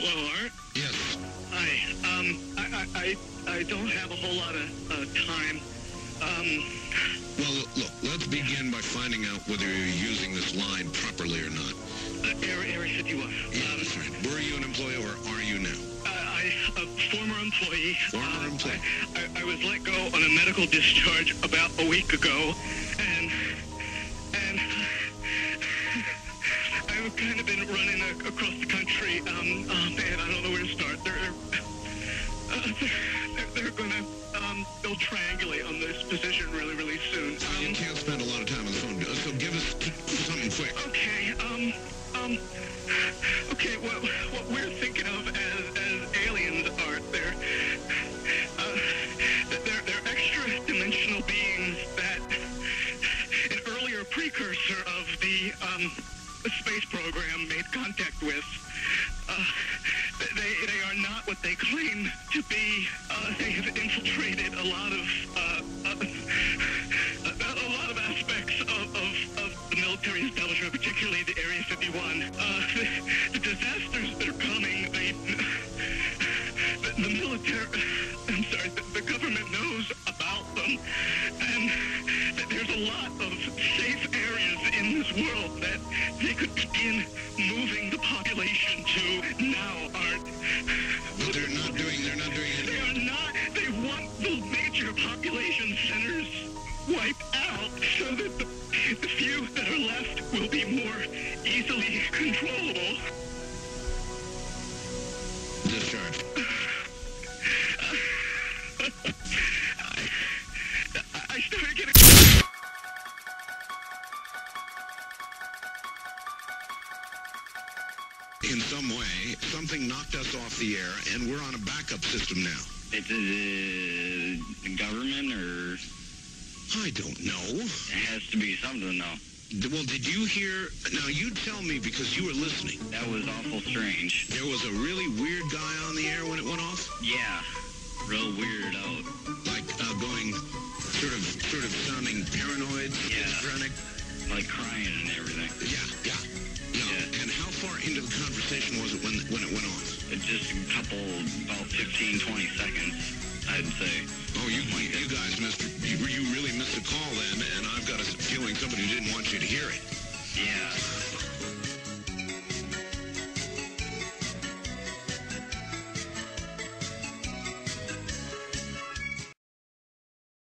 Hello, Art. Yes. Hi. Um, I, I, I, I don't have a whole lot of uh, time. Um, Well, look, let's begin by finding out whether you're using this line properly or not. uh, Area, Area 51. Yeah, Um, that's right. Were you an employee or are you now? I, I, a former employee. Former Uh, employee. I, I, I was let go on a medical discharge about a week ago, I've kind of been running a, across the country. Um, oh man, I don't know where to start. They're uh, they're, they're gonna um, they'll triangulate on this position really, really soon. You Um, can't spend a lot of time on the phone, so give us something quick. Okay, um, um, okay, what, what we're thinking of as, as aliens are, they're, uh, they're, they're extra-dimensional beings that an earlier precursor of the, um, space program made contact with. Uh, they, they are not what they claim to be. Uh, they have infiltrated a lot of, uh, uh, a, lot of aspects of, of, of the military establishment, particularly the Area 51. Uh, the, the disasters that are coming, they, the, the military, I'm sorry, the, the government knows about them, and there's a lot of safe areas in this world they could begin moving the population to now, Art. But they're not doing, they're not doing it. They are not. They want the major population centers wiped out so that the, the In some way, something knocked us off the air, and we're on a backup system now. It's uh, government or I don't know. it has to be something though. Well, did you hear? Now, you tell me because you were listening. That was awful strange. There was a really weird guy on the air when it went off, Yeah, real weird out. like uh, going, sort of, sort of sounding paranoid, Yeah. schizophrenic. Like crying and everything. Yeah, yeah, yeah. Yeah far into the conversation was it when, when it went off? Just a couple, about 15, 20 seconds, I'd say. Oh, you, you guys missed, you, you really missed the call then, and I've got a feeling somebody didn't want you to hear it. Yeah.